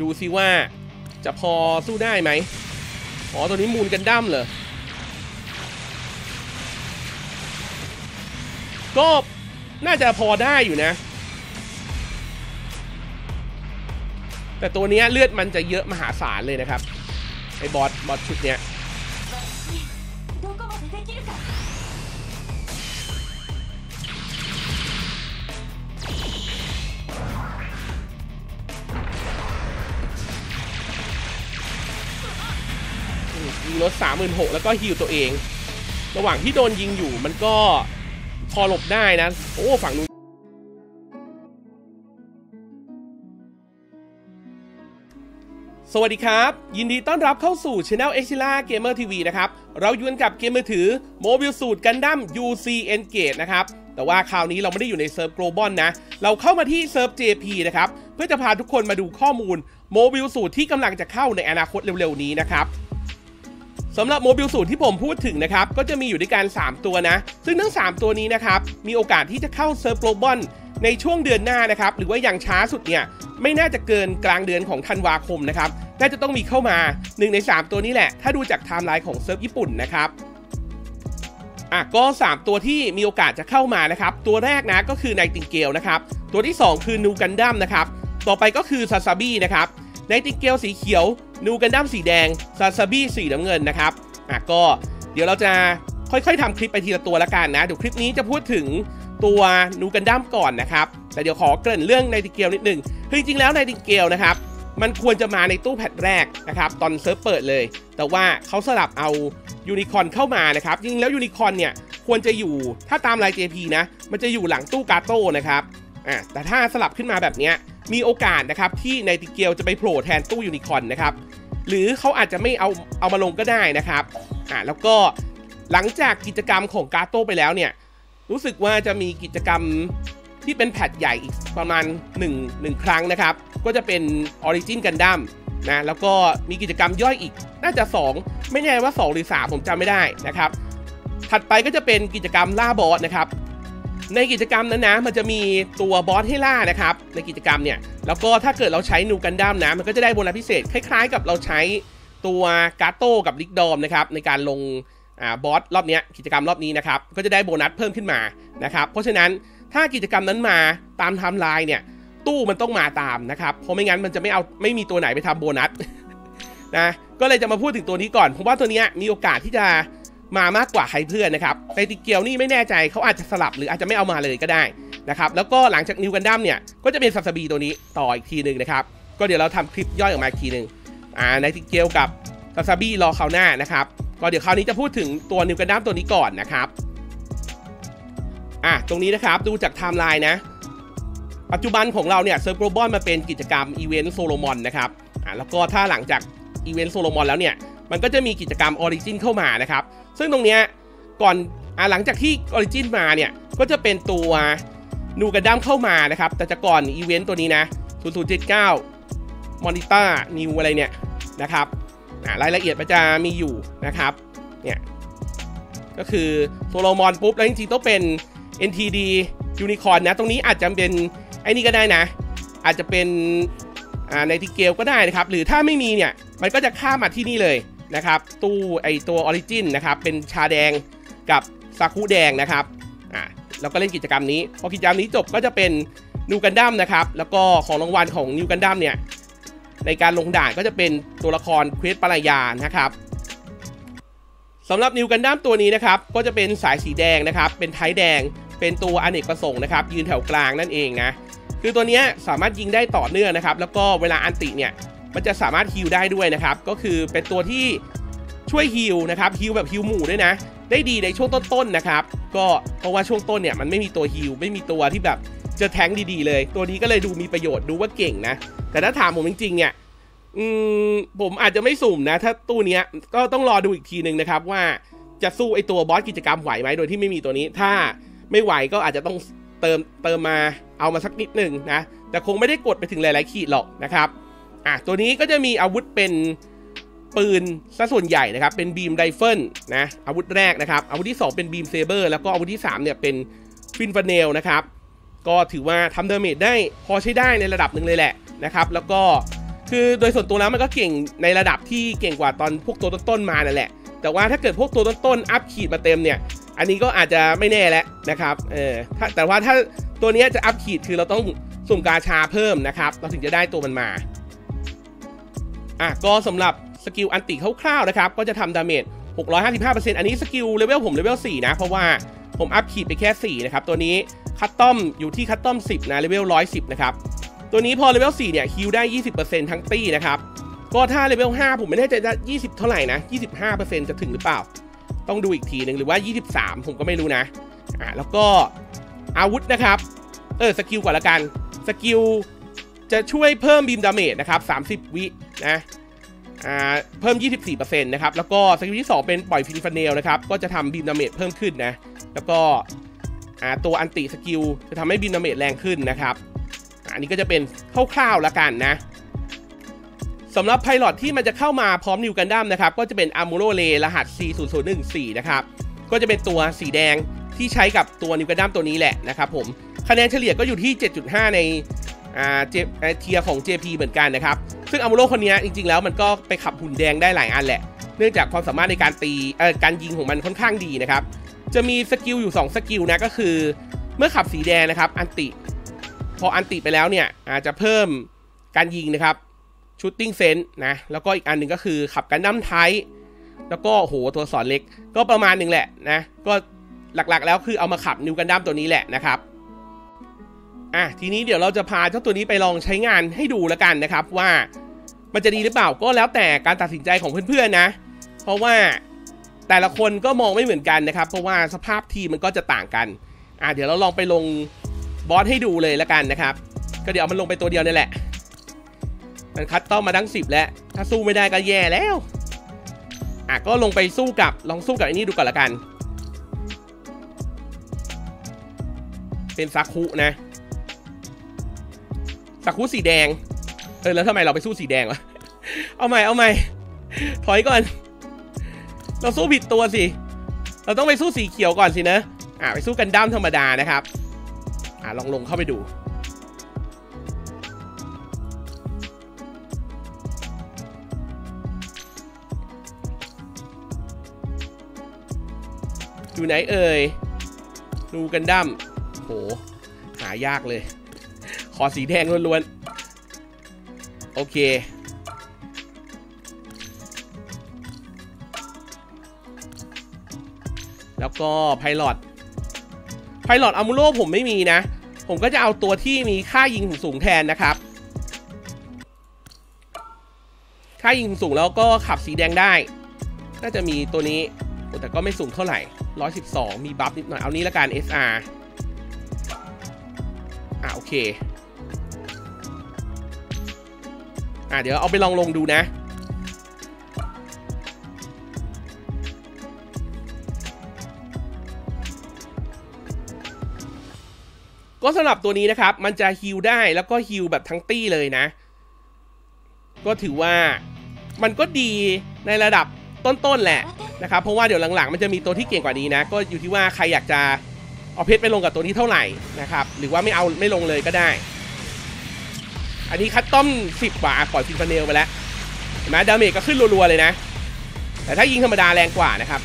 ดูซิว่าจะพอสู้ได้ไหมอ๋อตัวนี้มูลกันดั้มเหรอ ก็น่าจะพอได้อยู่นะ แต่ตัวเนี้ยเลือดมันจะเยอะมหาศาลเลยนะครับ ไอ้บอสบอสชุดเนี้ย ยิงรถสามหมื่นหกแล้วก็ฮิวตัวเอง ระหว่างที่โดนยิงอยู่มันก็พอหลบได้นะ โอ้ฝั่งนู้นสวัสดีครับ ยินดีต้อนรับเข้าสู่ Channel e x i l a Gamer TV นะครับ เราอยู่กันกับเกมมือถือโมบิลสูตรกันดั้ม UC Engage นะครับ แต่ว่าคราวนี้เราไม่ได้อยู่ในเซิร์ฟ Global นะ เราเข้ามาที่เซิร์ฟ JP นะครับ เพื่อจะพาทุกคนมาดูข้อมูลMobile Suit ที่กำลังจะเข้าในอนาคตเร็วๆนี้นะครับ สำหรับ Mobile Suit ที่ผมพูดถึงนะครับก็จะมีอยู่ด้วยกัน 3 ตัวนะ ซึ่งทั้ง 3 ตัวนี้นะครับมีโอกาสที่จะเข้าเซิร์ฟ Global ในช่วงเดือนหน้านะครับหรือว่าอย่างช้าสุดเนี่ยไม่น่าจะเกินกลางเดือนของธันวาคมนะครับน่าจะต้องมีเข้ามา1ใน 3 ตัวนี้แหละ ถ้าดูจากไทม์ไลน์ของเซิร์ฟญี่ปุ่นนะครับอะก็ 3 ตัวที่มีโอกาสจะเข้ามานะครับตัวแรกนะก็คือ Nightingale นะครับตัวที่ 2 คือ Nu Gundam นะครับต่อไปก็คือ Sazabi นะครับ Nightingale สีเขียว Nu Gundam สีแดง Sazabi สีน้ำเงินนะครับอะก็เดี๋ยวเราจะค่อยๆทำคลิปไปทีละตัวละกันนะ เดี๋ยวคลิปนี้จะพูดถึงตัว Nu Gundam ก่อนนะครับ แต่เดี๋ยวขอเกริ่นเรื่อง Nightingale นิดหนึ่งคือจริงๆแล้ว Nightingale นะครับ มันควรจะมาในตู้ patch แรกนะครับ ตอนเซิร์ฟเปิดเลย แต่ว่าเขาสลับเอายูนิคอนเข้ามานะครับ จริงๆแล้วยูนิคอนเนี่ยควรจะอยู่ถ้าตามลาย JP นะ มันจะอยู่หลังตู้กาโต้นะครับอะแต่ถ้าสลับขึ้นมาแบบเนี้ยมีโอกาสนะครับที่ไนติเกลจะไปโผล่แทนตู้ยูนิคอนนะครับ หรือเขาอาจจะไม่เอาเอามาลงก็ได้นะครับอ่าแล้วก็หลังจากกิจกรรมของกาโต้ไปแล้วเนี่ย รู้สึกว่าจะมีกิจกรรมที่เป็นแพทใหญ่อีกประมาณ1 1ครั้งนะครับ ก็จะเป็น Origin Gundam นะแล้วก็มีกิจกรรมย่อยอีก น่าจะ 2 ไม่แน่ว่า 2 หรือ 3 ผมจำไม่ได้นะครับ ถัดไปก็จะเป็นกิจกรรมล่าบอสนะครับ ในกิจกรรมนั้นนะ มันจะมีตัวบอสให้ล่านะครับ ในกิจกรรมเนี่ย แล้วก็ถ้าเกิดเราใช้ Nu Gundam นะ มันก็จะได้โบนัสพิเศษ คล้ายๆ กับเราใช้ตัว Gato กับ Rick Dom นะครับในการลงอ่าบอสรอบนี้กิจกรรมรอบนี้นะครับ ก็จะได้โบนัสเพิ่มขึ้นมานะครับ เพราะฉะนั้นถ้ากิจกรรมนั้นมาตามไทม์ไลน์เนี่ย ตู้มันต้องมาตามนะครับ เพราะไม่งั้นมันจะไม่เอาไม่มีตัวไหนไปทำโบนัสนะ ก็เลยจะมาพูดถึงตัวนี้ก่อนเพราะว่าตัวนี้มีโอกาสที่จะ มามากกว่าใครเพื่อนนะครับ Nightingale นี่ไม่แน่ใจเขาอาจจะสลับหรืออาจจะไม่เอามาเลยก็ได้นะครับแล้วก็หลังจาก Nu Gundam เนี่ยก็จะเป็น Sazabi ตัวนี้ต่ออีกทีหนึ่งนะครับก็เดี๋ยวเราทำคลิปย่อยออกมาอีกทีหนึ่งอ่า Nightingale กับ Sazabi รอคราวหน้านะครับก็เดี๋ยวคราวนี้จะพูดถึงตัว Nu Gundam ตัวนี้ก่อนนะครับอะตรงนี้นะครับดูจากไทม์ไลน์นะปัจจุบันของเราเนี่ยเซิร์ฟ Global มาเป็นกิจกรรมอีเวนต์ Solomon นะครับอะแล้วก็ถ้าหลังจากอีเวนต์ Solomon แล้วเนี่ย มันก็จะมีกิจกรรม Origin เข้ามานะครับ ซึ่งตรงเนี้ยก่อนอหลังจากที่ Origin มาเนี่ย ก็จะเป็นตัว Nu Gundam เข้ามานะครับ แต่จะก่อนอีเวนต์ตัวนี้นะ0079มอนิต้านิวอะไรเนี่ยนะครับรายละเอียดมันจะมีอยู่นะครับเนี่ยก็คือ Solomon ปุ๊บ แล้วจริงๆต้องเป็น NTD Unicorn นะ ตรงนี้อาจจะเป็น ไอ้นี่ก็ได้นะ อาจจะเป็นอ่า Nightingale ก็ได้นะครับ หรือถ้าไม่มีเนี่ย มันก็จะข้ามมาที่นี่เลย นะครับ ตู้ไอตัว Origin นะครับ เป็น Char แดงกับ Zaku แดงนะครับอ่าเราก็เล่นกิจกรรมนี้ พอกิจกรรมนี้จบก็จะเป็น Nu Gundam นะครับ แล้วก็ของรางวัลของ Nu Gundam เนี่ย ในการลงด่านก็จะเป็นตัวละคร Quess Paraya นะครับสำหรับ Nu Gundam ตัวนี้นะครับ ก็จะเป็นสายสีแดงนะครับ เป็น type แดง เป็นตัวอเนกประสงค์นะครับ ยืนแถวกลางนั่นเองนะ คือตัวนี้สามารถยิงได้ต่อเนื่องนะครับ แล้วก็เวลาอันติเนี่ย มันจะสามารถฮิลได้ด้วยนะครับ ก็คือเป็นตัวที่ช่วยฮิลนะครับฮิลแบบฮิลหมู่ด้วยนะ ได้ดีในช่วงต้นๆนะครับ ก็เพราะว่าช่วงต้นเนี่ยมันไม่มีตัวฮิลไม่มีตัวที่แบบจะแทงดีๆเลย ตัวนี้ก็เลยดูมีประโยชน์ดูว่าเก่งนะ แต่ถ้าถามผมจริงๆเนี่ยอืมผมอาจจะไม่สุ่มนะ ถ้าตู้เนี้ยก็ต้องรอดูอีกทีหนึ่งนะครับ ว่าจะสู้ไอตัวบอสกิจกรรมไหวไหมโดยที่ไม่มีตัวนี้ ถ้าไม่ไหวก็อาจจะต้องเติมเติมมาเอามาสักนิดหนึ่งนะแต่คงไม่ได้กดไปถึงหลาย ๆ ขีดหรอกนะครับ อะตัวนี้ก็จะมีอาวุธเป็นปืนซะส่วนใหญ่นะครับ เป็น beam rifle นะอาวุธแรกนะครับ อาวุธที่ 2 เป็น beam saber แล้วก็อาวุธที่ 3 เนี่ยเป็น fin funnel นะครับ ก็ถือว่าทำ damage ได้พอใช้ได้ในระดับหนึ่งเลยแหละนะครับ แล้วก็คือโดยส่วนตัวแล้วมันก็เก่งในระดับที่เก่งกว่าตอนพวกตัวต้นๆมานั่นแหละ แต่ว่าถ้าเกิดพวกตัวต้นๆอัพขีดมาเต็มเนี่ย อันนี้ก็อาจจะไม่แน่แล้วนะครับเออแต่ว่าถ้าตัวเนี้ยจะอัพขีดคือเราต้องสุ่มกาชาเพิ่มนะครับ เราถึงจะได้ตัวมันมา อะก็สำหรับ skill อัลติคร่าวๆนะครับ ก็จะทำ damage 655%อันนี้ skill level ผม level 4 นะ เพราะว่าผมอัพขีดไปแค่ 4 นะครับ ตัวนี้ custom อยู่ที่ custom 10 นะเลเวล 110 นะครับ ตัวนี้พอเลเวล 4 เนี่ย heal ได้ 20%ทั้งตี้นะครับ ก็ถ้าเลเวล 5 ผมไม่แน่ใจจะ20 เท่าไหร่นะ 25%จะถึงหรือเปล่า ต้องดูอีกทีหนึ่งหรือว่า 23 ผมก็ไม่รู้นะอะแล้วก็อาวุธนะครับ เออ skill ก่อนละกัน skill จะช่วยเพิ่ม beam damage นะครับ 30 วินะอ่าเพิ่ม 24%นะครับ แล้วก็ skill ที่ 2 เป็นปล่อย fin funnel นะครับ ก็จะทำ beam damage เพิ่มขึ้นนะ แล้วก็ตัวอัลติ skill จะทำให้ beam damage แรงขึ้นนะครับ อันนี้ก็จะเป็นคร่าวๆละกันนะสำหรับ pilot ที่มันจะเข้ามาพร้อม Nu Gundam นะครับ ก็จะเป็น a r m o r o l e รหัส C0014 นะครับ ก็จะเป็นตัวสีแดงที่ใช้กับตัว Nu Gundam ตัวนี้แหละนะครับผม คะแนนเฉลี่ยก็อยู่ที่ 7.5 ใน อ่าเจ tier ของ JP เหมือนกันนะครับ ซึ่ง Amuro คนนี้จริงๆแล้วมันก็ไปขับหุ่นแดงได้หลายอันแหละ เนื่องจากความสามารถในการตีเอ่อการยิงของมันค่อนข้างดีนะครับ จะมี skill อยู่ 2 skill นะก็คือ เมื่อขับสีแดงนะครับ อัลติ พออัลติไปแล้วเนี่ยอาจจะเพิ่มการยิงนะครับ shooting sense นะ แล้วก็อีกอันหนึ่งก็คือขับ Gundam type แล้วก็โหตัวสอนเล็กก็ประมาณหนึ่งแหละนะ ก็หลักๆแล้วคือเอามาขับ Nu Gundam ตัวนี้แหละนะครับ อะทีนี้เดี๋ยวเราจะพาเจ้าตัวนี้ไปลองใช้งานให้ดูแล้วกันนะครับว่ามันจะดีหรือเปล่าก็แล้วแต่การตัดสินใจของเพื่อนๆนะ เพราะว่าแต่ละคนก็มองไม่เหมือนกันนะครับ เพราะว่าสภาพทีมมันก็จะต่างกันอะเดี๋ยวเราลองไปลงบอสให้ดูเลยแล้วกันนะครับ ก็เดี๋ยวเอามันลงไปตัวเดียวนี่แหละ มันคัดต้อมมาทั้งสิบแล้ว ถ้าสู้ไม่ได้ก็แย่แล้วอะก็ลงไปสู้กับลองสู้กับไอ้นี่ดูก่อนละกัน เป็นซาคุนะ ซาคุสีแดง เออแล้วทำไมเราไปสู้สีแดงวะ เอาใหม่เอาใหม่ ถอยก่อน เราสู้ผิดตัวสิ เราต้องไปสู้สีเขียวก่อนสินะ อะไปสู้กันด้ามธรรมดานะครับ อะลองลงเข้าไปดูอยู่ไหนเอ่ยดูกันดั้มโห หายากเลย ขอสีแดงล้วนๆ โอเค แล้วก็ไพลอตไพลอตอามูโรผมไม่มีนะ ผมก็จะเอาตัวที่มีค่ายิงสูงแทนนะครับ ค่ายิงสูงแล้วก็ขับสีแดงได้ น่าจะมีตัวนี้ แต่ก็ไม่สูงเท่าไหร่ 112 มีบัฟนิดหน่อย เอานี้ละกัน SR อะโอเค อะเดี๋ยวเอาไปลองลงดูนะ ก็สำหรับตัวนี้นะครับ มันจะฮิลได้แล้วก็ฮิลแบบทั้งตี้เลยนะ ก็ถือว่ามันก็ดีในระดับต้นๆแหละนะครับ เพราะว่าเดี๋ยวหลังๆ มันจะมีตัวที่เก่งกว่านี้นะ ก็อยู่ที่ว่าใครอยากจะเอาเพชรไปลงกับตัวนี้เท่าไหร่นะครับ หรือว่าไม่เอาไม่ลงเลยก็ได้ อันนี้คัตตอม10กว่าปล่อยฟินฟาเนลไปแล้วเห็นไหมดาเมจก็ขึ้นรัวๆเลยนะ แต่ถ้ายิงธรรมดาแรงกว่านะครับ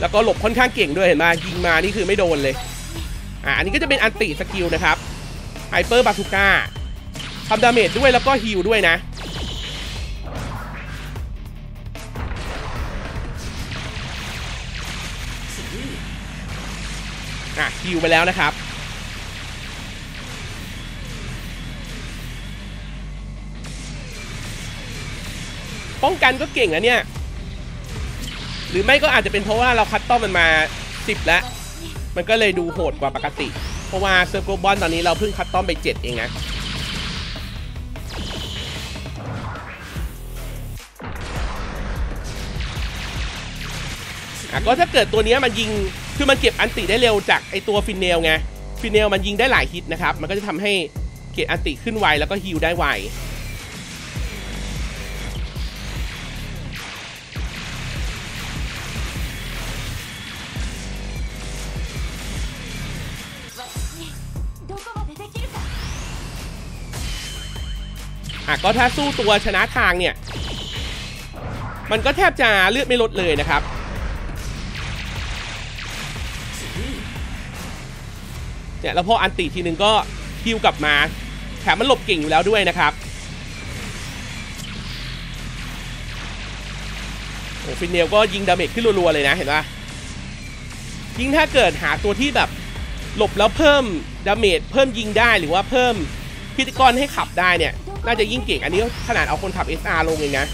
แล้วก็หลบค่อนข้างเก่งด้วยเห็นไหมยิงมานี่คือไม่โดนเลยอะอันนี้ก็จะเป็นอัลติ skill นะครับ hyper bazooka ทำ damage ด้วยแล้วก็ heal ด้วยนะอะฮิวไปแล้วนะครับ ป้องกันก็เก่งนะเนี่ย หรือไม่ก็อาจจะเป็นเพราะว่าเรา custom มันมา 10 แล้ว มันก็เลยดูโหดกว่าปกติ เพราะว่าเซิร์ฟ global ตอนนี้เราเพิ่ง custom ไป 7 เองนะอะก็ถ้าเกิดตัวนี้มันยิง คือมันเก็บ ulti ได้เร็วจากไอตัว funnel ไง funnel มันยิงได้หลายฮิตนะครับ มันก็จะทำให้เก็บ ulti ขึ้นไวแล้วก็ heal ได้ไว อะก็ถ้าสู้ตัวชนะทางเนี่ย มันก็แทบจะเลือดไม่ลดเลยนะครับ เนี่ยแล้วพออันติทีนึงก็ฮิวกลับมาแถมมันหลบเก่งอยู่แล้วด้วยนะครับโอ้ฟินเนลก็ยิงดาเมจขึ้นรัวๆเลยนะเห็นปะยิ่งถ้าเกิดหาตัวที่แบบหลบแล้วเพิ่ม ดาเมจเพิ่มยิงได้หรือว่าเพิ่มพิธีกรให้ขับได้เนี่ย น่าจะยิ่งเก่งอันนี้ขนาดเอาคนขับ SR ลงเองนะ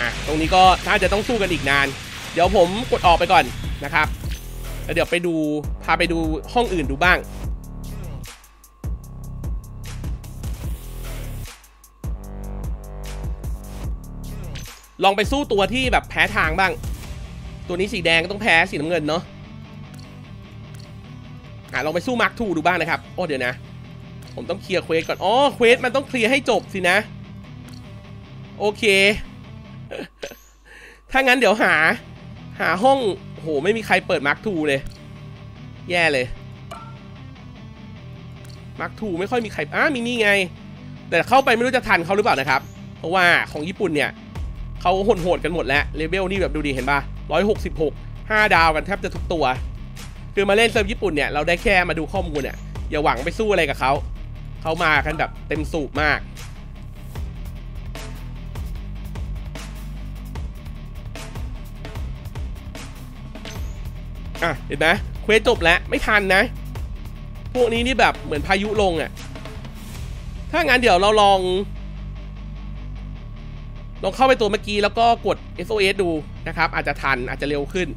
อะตรงนี้ก็น่าจะต้องสู้กันอีกนาน เดี๋ยวผมกดออกไปก่อนนะครับแล้วเดี๋ยวไปดูพาไปดูห้องอื่นดูบ้าง ลองไปสู้ตัวที่แบบแพ้ทางบ้าง ตัวนี้สีแดงก็ต้องแพ้สีน้ำเงินเนาะอะลองไปสู้ Mark II ดูบ้างนะครับโอ้เดี๋ยวนะ ผมต้องเคลียร์ quest ก่อน อ๋อ quest มันต้องเคลียร์ให้จบสินะ โอเค ถ้างั้นเดี๋ยวหา หาห้องโห ไม่มีใครเปิด Mark II เลย แย่เลย Mark II ไม่ค่อยมีใครอ้ามีนี่ไง แต่เข้าไปไม่รู้จะทันเขาหรือเปล่านะครับ เพราะว่าของญี่ปุ่นเนี่ย เขาโหดๆกันหมดแล้วเลเวลนี่แบบดูดีเห็นปะร้อยหกสิบหกห้าดาวกันแทบจะทุกตัว คือมาเล่นเซิร์ฟญี่ปุ่นเนี่ยเราได้แค่มาดูข้อมูลเนี่ยอย่าหวังไปสู้อะไรกับเขาเขามากันแบบเต็มสูบมากอะเห็นไหม quest จบแล้วไม่ทันนะ พวกนี้นี่แบบเหมือนพายุลงอะ่ะ ถ้างั้นเดี๋ยวเราลอง ลองเข้าไปตัวเมื่อกี้แล้วก็กด SOS ดูนะครับ อาจจะทันอาจจะเร็วขึ้น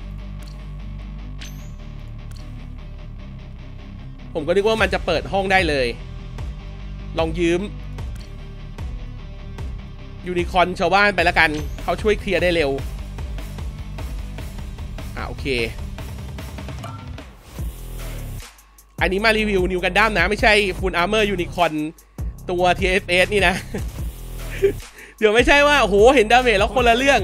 ผมก็นึกว่ามันจะเปิดห้องได้เลย ลองยืมยูนิคอนชาวบ้านไปแล้วกัน เขาช่วยเคลียร์ได้เร็ว อ่าโอเค อันนี้มารีวิว Nu Gundam นะ ไม่ใช่ Full Armor Unicorn ตัว TFS นี่นะ เดี๋ยวไม่ใช่ว่าโหเห็น damage แล้วคนละเรื่อง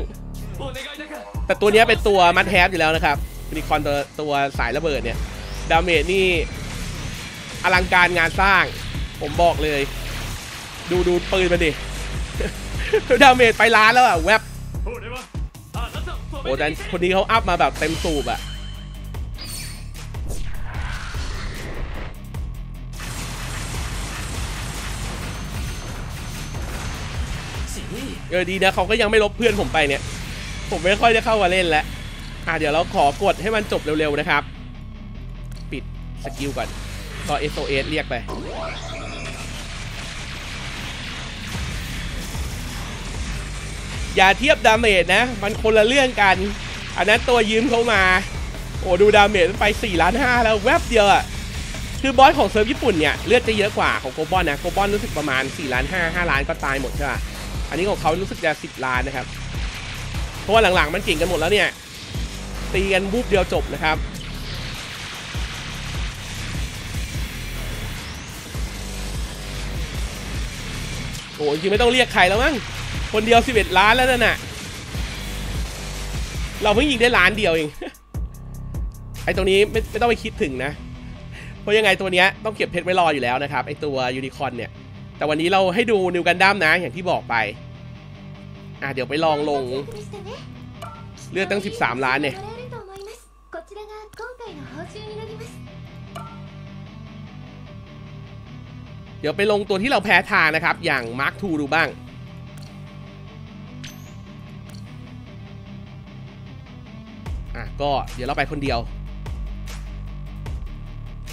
แต่ตัวนี้เป็นตัว must have อยู่แล้วนะครับมีคอนตัวตัวสายระเบิดเนี่ย damage นี่อลังการงานสร้าง ผมบอกเลย ดูดูปืนมาดิdamage ไปล้านแล้วอะแวบโอ้แต่คนนี้เขา up มาแบบเต็มสูบอะ เออดีนะเขาก็ยังไม่ลบเพื่อนผมไปเนี่ย ผมไม่ค่อยได้เข้ามาเล่นแล้วอะเดี๋ยวเราขอกดให้มันจบเร็วๆนะครับ ปิด skill ก่อนก็ SOS เรียกไปอย่าเทียบ damage นะ มันคนละเรื่องกัน อันนั้นตัวยืมเขามา โอ้ดู damage ไป4ล้าน5แล้วแวบเดียวอะคือ boss ของเซิร์ฟญี่ปุ่นเนี่ย เลือดจะเยอะกว่าของ global นะ global รู้สึกประมาณ4ล้าน5 5ล้านก็ตายหมดใช่ปะ อันนี้ของเขารู้สึกจะ10ล้านนะครับ เพราะว่าหลังๆมันเก่งกันหมดแล้วเนี่ย ตีกันบูบเดียวจบนะครับ โอ้จริงไม่ต้องเรียกใครแล้วมั้ง คนเดียว 11 ล้านแล้วนั่นน่ะ เราเพิ่งยิงได้ล้านเดียวเอง ไอ้ตรงนี้ไม่ไม่ต้องไปคิดถึงนะ เพราะยังไงตัวเนี้ยต้องเก็บเพชรไว้รออยู่แล้วนะครับไอ้ตัวยูนิคอนเนี่ย แต่วันนี้เราให้ดูนิวกันดั้มนะอย่างที่บอกไป อะเดี๋ยวไปลองลง เลือดตั้ง 13 ล้านเนี่ยเดี๋ยวไปลงตัวที่เราแพ้ทางนะครับ อย่าง Mark II ดูบ้าง อะก็เดี๋ยวเราไปคนเดียว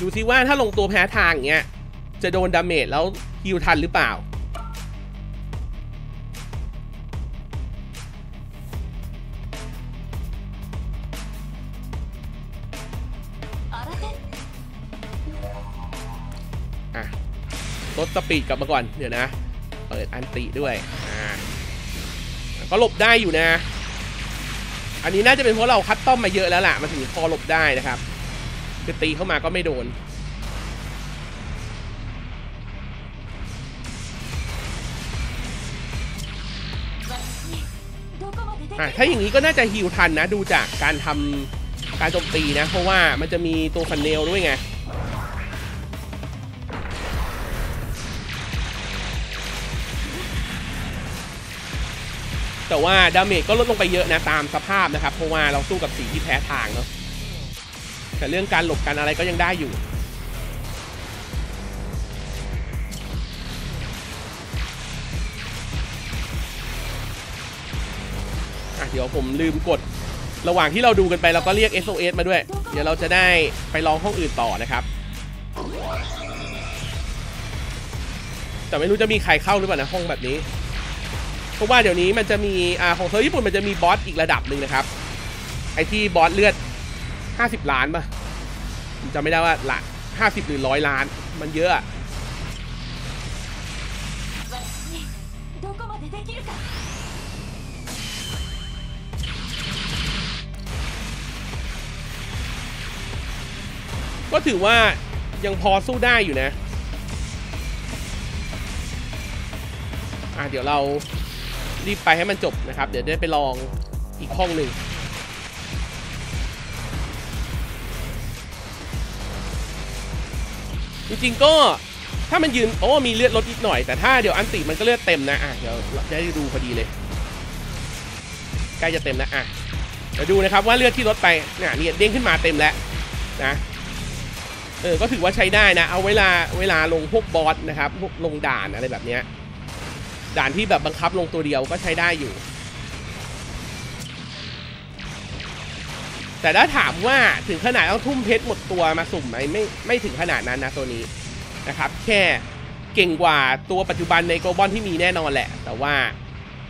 ดูซิว่าถ้าลงตัวแพ้ทางเงี้ย จะโดน damage แล้ว heal ทันหรือเปล่า อะลดสปีดกลับมาก่อน เดี๋ยวนะ เปิดอันติด้วย อ่า ก็หลบได้อยู่นะ อันนี้น่าจะเป็นเพราะเราคัดต้อมมาเยอะแล้วล่ะ มันถึงพอหลบได้นะครับ คือตีเข้ามาก็ไม่โดน อะถ้าอย่างนี้ก็น่าจะฮิวทันนะ ดูจากการทำการโจมตีนะ เพราะว่ามันจะมีตัวฟันเนลด้วยไงแต่ว่าดาเมจก็ลดลงไปเยอะนะตามสภาพนะครับ เพราะว่าเราสู้กับสีที่แพ้ทางเนาะแต่เรื่องการหลบกันอะไรก็ยังได้อยู่ เดี๋ยวผมลืมกด ระหว่างที่เราดูกันไปเราก็เรียก SOS มาด้วย เดี๋ยวเราจะได้ไปลองห้องอื่นต่อนะครับ แต่ไม่รู้จะมีใครเข้าหรือเปล่านะห้องแบบนี้ เพราะว่าเดี๋ยวนี้มันจะมีอ่าของเธอญี่ปุ่นมันจะมีบอสอีกระดับหนึ่งนะครับ ไอที่บอสเลือด 50 ล้านป่ะจำไม่ได้ว่าละ50 หรือร้อยล้าน มันเยอะ ก็ถือว่ายังพอสู้ได้อยู่นะ อะเดี๋ยวเรารีบไปให้มันจบนะครับ เดี๋ยวได้ไปลองอีกห้องหนึ่งจริงๆก็ถ้ามันยืนโอ้มีเลือดลดนิดหน่อยแต่ถ้าเดี๋ยวอันติมันก็เลือดเต็มนะอะเดี๋ยวจะได้ดูพอดีเลยใกล้จะเต็มแล้วอะเดี๋ยวดูนะครับว่าเลือดที่ลดไปเนี่ยเนี่ยเด้งขึ้นมาเต็มแล้วนะ เออ ก็ถือว่าใช้ได้นะ เอาเวลาเวลาลงพวกบอสนะครับพวกลงด่านอะไรแบบเนี้ย ด่านที่แบบบังคับลงตัวเดียวก็ใช้ได้อยู่ แต่ถ้าถามว่าถึงขนาดต้องทุ่มเพชรหมดตัวมาสุ่มไหมไม่ไม่ถึงขนาดนั้นนะตัวนี้นะครับ แค่เก่งกว่าตัวปัจจุบันในโกลบอลที่มีแน่นอนแหละ แต่ว่า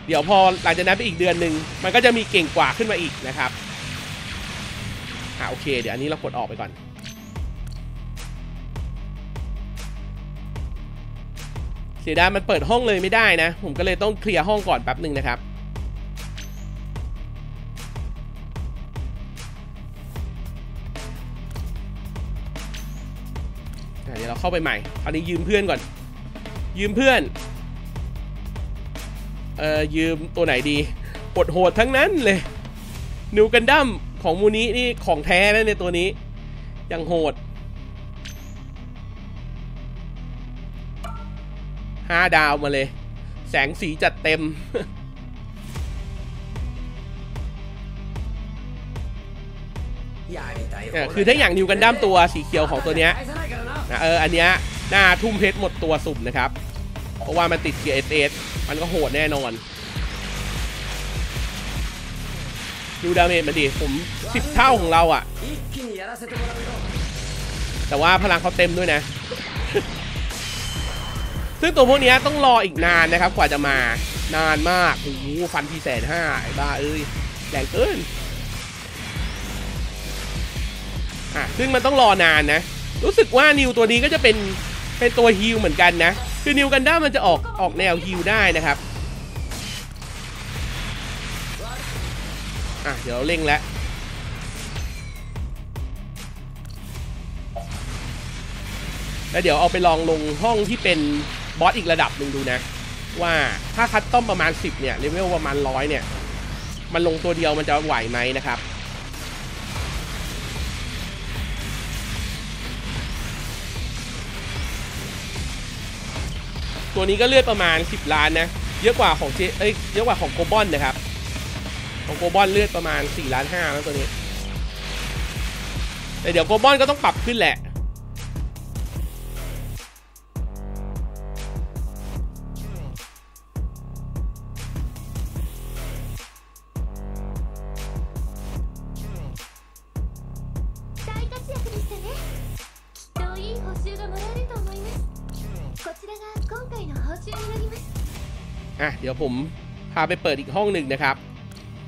เดี๋ยวพอหลังจากนั้นไปอีกเดือนหนึ่งมันก็จะมีเก่งกว่าขึ้นมาอีกนะครับอ่าโอเค เดี๋ยวอันนี้เรากดออกไปก่อน เสียดายมันเปิดห้องเลยไม่ได้นะ ผมก็เลยต้องเคลียร์ห้องก่อนแป๊บหนึ่งนะครับ เดี๋ยวเราเข้าไปใหม่คราวนี้ยืมเพื่อนก่อน ยืมเพื่อน เอ่อ ยืมตัวไหนดีปวดโหดทั้งนั้นเลยนิวกันดั้มของมูนี้นี่ของแท้นะในตัวนี้ยังโหด 5 ดาวมาเลย แสงสีจัดเต็ม คือถ้าอย่างนิวกันด้ามตัวสีเขียวของตัวเนี้ยนะเอออันเนี้ยน่าทุ่มเพชรหมดตัวสุ่มนะครับ เพราะว่ามันติด gear S มันก็โหดแน่นอน ดู damage มันดิผมสิบเท่าของเราอะ แต่ว่าพลังเขาเต็มด้วยนะ ซึ่งตัวพวกนี้ต้องรออีกนานนะครับ กว่าจะมานานมากโอ้โหฟันทีแสนห้าไอ้บ้าเอ้ยแรงเกินอะซึ่งมันต้องรอนานนะ รู้สึกว่านิวตัวนี้ก็จะเป็นเป็นตัวฮิลเหมือนกันนะ คือนิวกันด้ามันจะออกออกแนวฮิลได้นะครับอะเดี๋ยวเราเร่งแล้วแล้วเดี๋ยวเอาไปลองลงห้องที่เป็น บอสอีกระดับหนึ่งดูนะ ว่าถ้าคัดต้อมประมาณ 10 เนี่ยเลเวลประมาณร้อยเนี่ย มันลงตัวเดียวมันจะไหวไหมนะครับตัวนี้ก็เลือดประมาณ 10 ล้านนะ เยอะกว่าของเจเอ้ย เยอะกว่าของโกบอนนะครับ ของโกบอนเลือดประมาณ4ล้าน5แล้วตัวนี้ แต่เดี๋ยวโกบอนก็ต้องปรับขึ้นแหละ อะเดี๋ยวผมพาไปเปิดอีกห้องหนึ่งนะครับ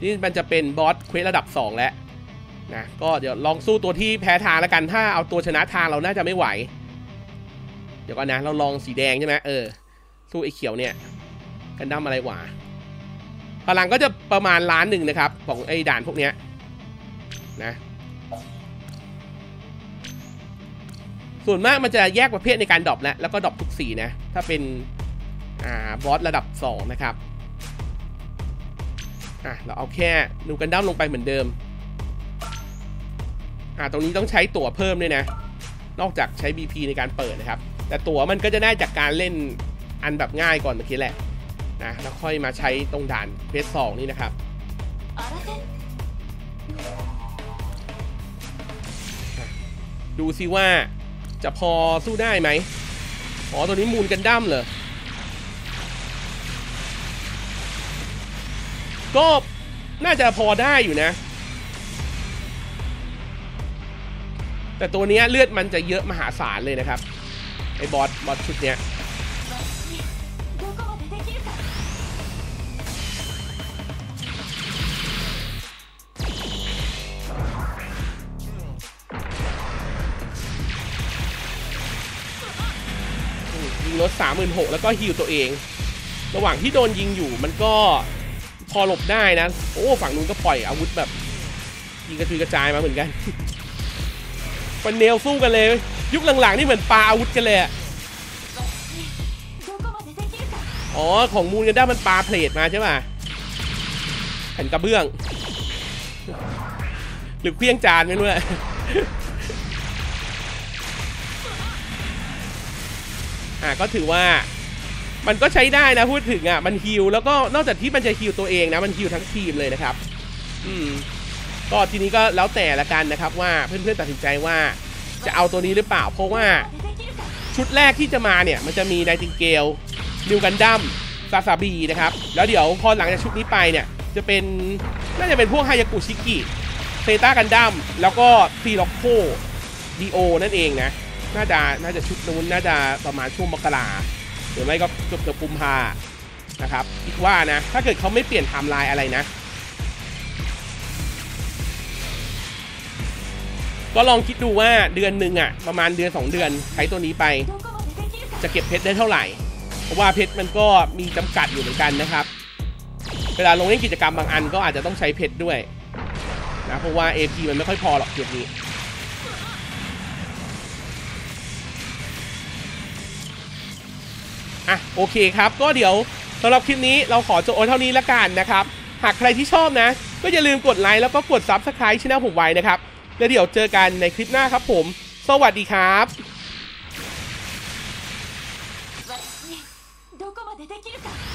นี่มันจะเป็น boss quest ระดับ 2 แล้วนะก็เดี๋ยวลองสู้ตัวที่แพ้ทางแล้วกัน ถ้าเอาตัวชนะทางเราน่าจะไม่ไหว เดี๋ยวก่อนนะ เราลองสีแดงใช่ไหมเออ สู้ไอ้เขียวเนี่ยกันดั้มอะไรหวาพลังก็จะประมาณล้านหนึ่งนะครับ ของไอ้ด่านพวกเนี้ยนะส่วนมากมันจะแยกประเภทในการ drop แล้วแล้วก็ drop ทุกสีนะ ถ้าเป็น บอสระดับ 2 นะครับอะเราเอาแค่ดูกันดั้มลงไปเหมือนเดิมอ่าตรงนี้ต้องใช้ตั๋วเพิ่มด้วยนะ นอกจากใช้ BP ในการเปิดนะครับ แต่ตั๋วมันก็จะได้จากการเล่นอันแบบง่ายก่อนเมื่อกี้แหละนะแล้วค่อยมาใช้ตรงด่านเพจสองนี่นะครับดูซิว่าจะพอสู้ได้ไหมอ๋อตัวนี้มูลกันดั้มเหรอ ก็น่าจะพอได้อยู่นะ แต่ตัวนี้เลือดมันจะเยอะมหาศาลเลยนะครับ ไอ้บอสบอสชุดเนี้ยยิงรถ36,000 แล้วก็ฮิวตัวเอง ระหว่างที่โดนยิงอยู่มันก็ พอหลบได้นะ โอ้ฝั่งนู้นก็ปล่อยอาวุธแบบยิงกระจุยกระจายมาเหมือนกันเป็นเนลสู้กันเลย ยุคหลังๆนี่เหมือนปลาอาวุธกันเลยอ๋อของมูลกันได้มันปลาเพลทมาใช่ไหมแผ่นกระเบื้อง หรือเครื่องจานไม่รู้แหละอะก็ถือว่า มันก็ใช้ได้นะพูดถึงอะมัน heal แล้วก็นอกจากที่มันจะ heal ตัวเองนะมัน heal ทั้งทีมเลยนะครับ อืมก็ทีนี้ก็แล้วแต่ละกันนะครับว่าเพื่อนๆตัดสินใจว่าจะเอาตัวนี้หรือเปล่า เพราะว่าชุดแรกที่จะมาเนี่ย มันจะมี Nightingale Nu Gundam Sazabi นะครับ แล้วเดี๋ยวพอหลังจากชุดนี้ไปเนี่ย จะเป็นน่าจะเป็นพวก Hyaku Shiki Zeta Gundam แล้วก็ Sciroccoดีโอนั่นเองนะ น่าจะน่าจะชุดนู้นน่าจะประมาณช่วงมกรา หรือไม่ก็จบเกือบกุมภานะครับคิดว่านะ ถ้าเกิดเขาไม่เปลี่ยนไทม์ไลน์อะไรนะ ก็ลองคิดดูว่าเดือนหนึ่งอะประมาณเดือน 2 เดือนใช้ตัวนี้ไป จะเก็บเพชรได้เท่าไหร่ เพราะว่าเพชรมันก็มีจำกัดอยู่เหมือนกันนะครับ เวลาลงเล่นกิจกรรมบางอันก็อาจจะต้องใช้เพชรด้วยนะเพราะว่า AP มันไม่ค่อยพอหรอกเกมนี้ อ่ะโอเคครับ ก็เดี๋ยวสำหรับคลิปนี้เราขอจบเอาเท่านี้ละกันนะครับ หากใครที่ชอบนะ ก็อย่าลืมกดไลค์แล้วก็กด Subscribe ช่องผมไว้นะครับ แล้วเดี๋ยวเจอกันในคลิปหน้าครับผม สวัสดีครับ 私にどこまでできるか